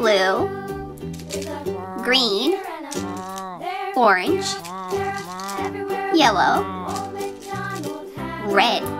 blue, green, orange, yellow, red.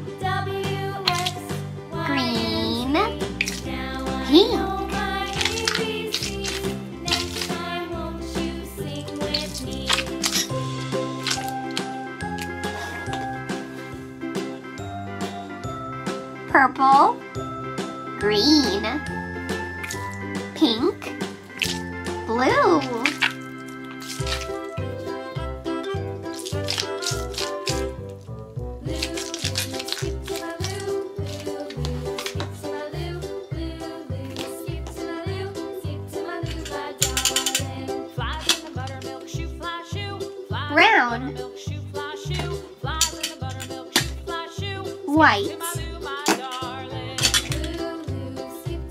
green, pink, blue. Brown, white,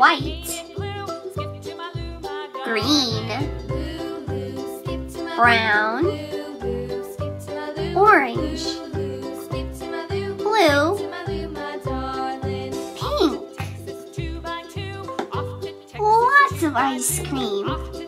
white, green, brown, orange, blue, pink, lots of ice cream.